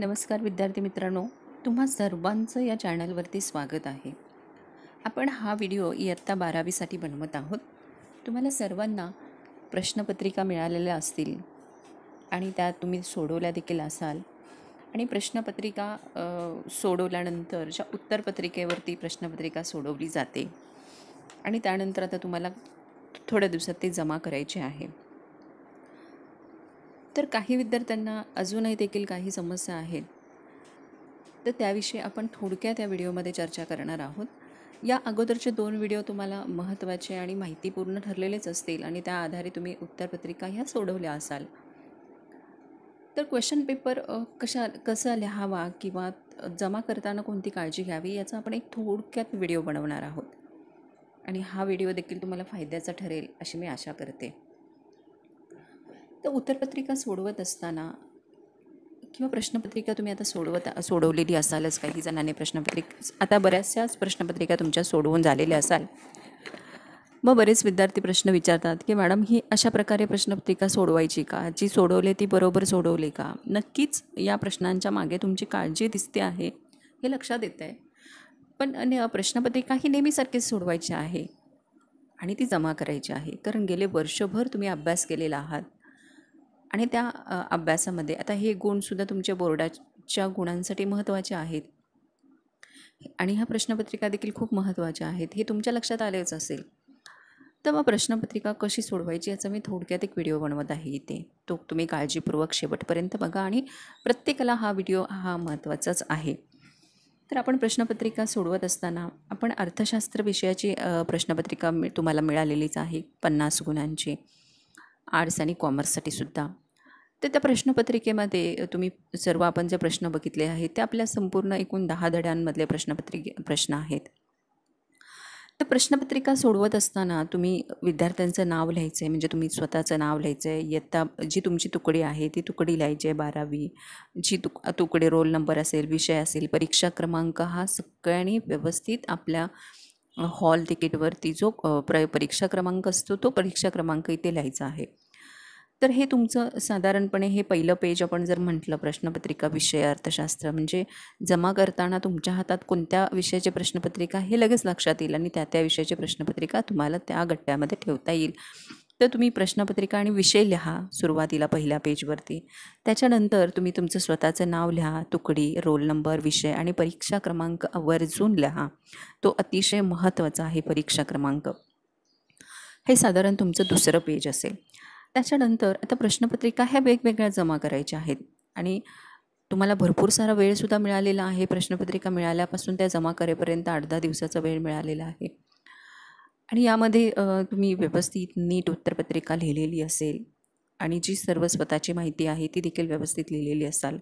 नमस्कार विद्यार्थी मित्रांनो तुम्हा सर्वांचं या चॅनलवरती स्वागत आहे. आपण हा व्हिडिओ इयत्ता बारावीसाठी बनवत आहोत. तुम्हाला सर्वांना प्रश्नपत्रिका मिळालेल्या असतील आणि त्या तुम्ही सोडवल्या देखील असाल. आणि प्रश्नपत्रिका सोडवल्यानंतर ज्या उत्तरपत्रिकेवरती प्रश्नपत्रिका सोडवली जाते आणि त्यानंतर आता तुम्हाला थोड्या दिवसात ते जमा करायचे आहे. तर काही विद्यार्थ्यांना अजूनही देखील काही समस्या आहेत. तर त्याविषयी आपण थोडक्यात या व्हिडिओमध्ये चर्चा करणार आहोत. या अगोदरचे दोन व्हिडिओ तुम्हाला महत्त्वाचे आणि माहितीपूर्ण ठरलेलेच असतील आणि त्या आधारे तुम्ही उत्तरपत्रिका ह्या सोडवल्या असाल. तर क्वेश्चन पेपर कशा कसा लिहावा किंवा जमा करताना कोणती काळजी घ्यावी याचा आपण एक थोडक्यात व्हिडिओ बनवणार आहोत. आणि हा व्हिडिओ देखील तुम्हाला फायद्याचा ठरेल अशी मी आशा करते. तर उत्तरपत्रिका सोडवत असताना किंवा प्रश्नपत्रिका तुम्ही आता सोडवत सोडवलेली असालच काही जणांनी प्रश्नपत्रिका आता बऱ्याचशाच प्रश्नपत्रिका तुमच्या सोडवून झालेल्या असाल. मग बरेच विद्यार्थी प्रश्न विचारतात की मॅडम ही अशा प्रकारे प्रश्नपत्रिका सोडवायची का? जी सोडवले ती बरोबर सोडवली का? नक्कीच या प्रश्नांच्या मागे तुमची काळजी दिसते आहे हे लक्षात येतं आहे. पण आणि प्रश्नपत्रिका ही नेहमीसारखीच सोडवायची आहे आणि ती जमा करायची आहे. कारण गेले वर्षभर तुम्ही अभ्यास केलेला आहात. आणि त्या अभ्यासामध्ये आता हे गुणसुद्धा तुमच्या बोर्डाच्या गुणांसाठी महत्त्वाचे आहेत. आणि ह्या प्रश्नपत्रिका देखील खूप महत्त्वाच्या आहेत. हे तुमच्या लक्षात आलेच असेल. तर मग प्रश्नपत्रिका कशी सोडवायची याचा मी थोडक्यात एक व्हिडिओ बनवत आहे इथे. तो तुम्ही काळजीपूर्वक शेवटपर्यंत बघा आणि प्रत्येकाला हा व्हिडिओ हा महत्त्वाचाच आहे. तर आपण प्रश्नपत्रिका सोडवत असताना आपण अर्थशास्त्र विषयाची प्रश्नपत्रिका मि तुम्हाला मिळालेलीच आहे पन्नास गुणांची. आर्ट्स आणि कॉमर्ससाठी सुद्धा. तर त्या प्रश्नपत्रिकेमध्ये तुम्ही सर्व आपण जे प्रश्न बघितले आहेत ते आपल्या संपूर्ण एकूण दहा धड्यांमधले प्रश्नपत्रिके प्रश्न आहेत. तर प्रश्नपत्रिका सोडवत असताना तुम्ही विद्यार्थ्यांचं नाव लिहायचं आहे म्हणजे तुम्ही स्वतःचं नाव लिहायचं आहे इयत्ता जी तुमची तुकडी आहे ती तुकडी लिहायची आहे बारावी. जी तुक तुकडी रोल नंबर असेल विषय असेल परीक्षा क्रमांक हा सगळ्यांनी व्यवस्थित आपल्या हॉल तिकीटवरती जो प्र परीक्षा क्रमांक असतो तो परीक्षा क्रमांक इथे लिहायचा आहे. तर हे तुमचं साधारणपणे हे पहिलं पेज आपण जर म्हटलं प्रश्नपत्रिका विषय अर्थशास्त्र म्हणजे जमा करताना तुमच्या हातात कोणत्या विषयाची प्रश्नपत्रिका हे लगेच लक्षात येईल आणि त्या त्या विषयाची प्रश्नपत्रिका तुम्हाला त्या गट्ट्यामध्ये ठेवता येईल. तर तुम्ही प्रश्नपत्रिका आणि विषय लिहा सुरुवातीला पहिल्या पेजवरती. त्याच्यानंतर तुम्ही तुमचं स्वतःचं नाव लिहा तुकडी रोल नंबर विषय आणि परीक्षा क्रमांक आवर्जून लिहा. तो अतिशय महत्त्वाचा आहे परीक्षा क्रमांक. हे साधारण तुमचं दुसरं पेज असेल. त्याच्यानंतर आता प्रश्नपत्रिका ह्या वेगवेगळ्या जमा करायच्या आहेत आणि तुम्हाला भरपूर सारा वेळसुद्धा मिळालेला आहे. प्रश्नपत्रिका मिळाल्यापासून त्या जमा करेपर्यंत आठ दहा दिवसाचा वेळ मिळालेला आहे. आणि यामध्ये तुम्ही व्यवस्थित नीट उत्तरपत्रिका लिहिलेली असेल आणि जी सर्व स्वतःची माहिती आहे ती देखील व्यवस्थित लिहिलेली असाल.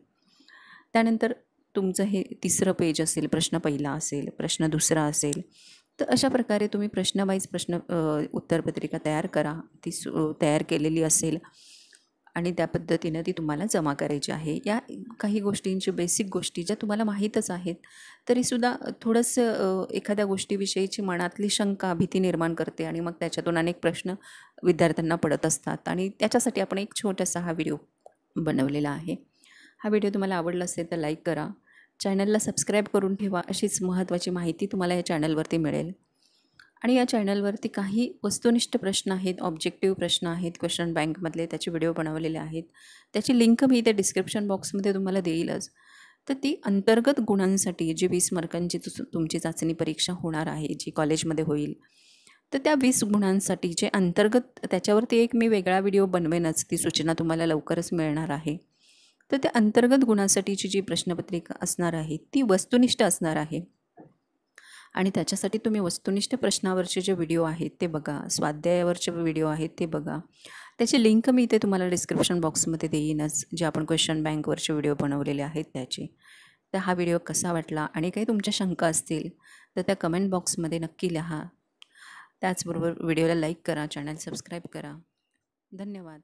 त्यानंतर तुमचं हे तिसरं पेज असेल प्रश्न पहिला असेल प्रश्न दुसरा असेल तर अशा प्रकारे तुम्ही प्रश्नवाईज प्रश्न उत्तरपत्रिका तयार करा. ती सु तयार केलेली असेल. आणि त्या पद्धतीनं ती तुम्हाला जमा करायची आहे. या काही गोष्टींची बेसिक गोष्टी ज्या तुम्हाला माहीतच आहेत तरीसुद्धा थोडंसं एखाद्या गोष्टीविषयीची मनातली शंका भीती निर्माण करते आणि मग त्याच्यातून अनेक प्रश्न विद्यार्थ्यांना पडत असतात. आणि त्याच्यासाठी आपण एक छोटासा हा व्हिडिओ बनवलेला आहे. हा व्हिडिओ तुम्हाला आवडला असेल तर लाईक करा. चॅनलला सबस्क्राईब करून ठेवा अशीच महत्त्वाची माहिती तुम्हाला या चॅनलवरती मिळेल. आणि या चॅनलवरती काही वस्तुनिष्ठ प्रश्न आहेत ऑब्जेक्टिव्ह प्रश्न आहेत क्वेश्चन बँकमधले त्याचे व्हिडिओ बनवलेले आहेत. त्याची लिंक मी इथे डिस्क्रिप्शन बॉक्समध्ये तुम्हाला देईलच. तर ती अंतर्गत गुणांसाठी जी वीस मार्कांची तुस- तुमची चाचणी परीक्षा होणार आहे जी कॉलेजमध्ये होईल तर त्या वीस गुणांसाठी जे अंतर्गत त्याच्यावरती एक मी वेगळा व्हिडिओ बनवेनच ती सूचना तुम्हाला लवकरच मिळणार आहे. तर त्या अंतर्गत गुणांसाठीची जी प्रश्नपत्रिका असणार आहे ती वस्तुनिष्ठ असणार आहे. आणि त्याच्यासाठी तुम्ही वस्तुनिष्ठ प्रश्नावरचे जे व्हिडिओ आहेत ते बघा. स्वाध्यायावरचे व्हिडिओ आहेत ते बघा. त्याची लिंक मी इथे तुम्हाला डिस्क्रिप्शन बॉक्समध्ये देईनच जे आपण क्वेश्चन बँकवरचे व्हिडिओ बनवलेले आहेत त्याचे. तर हा व्हिडिओ कसा वाटला आणि काही तुमच्या शंका असतील तर त्या कमेंट बॉक्समध्ये नक्की लिहा. त्याचबरोबर व्हिडिओला लाईक करा चॅनल सबस्क्राईब करा. धन्यवाद.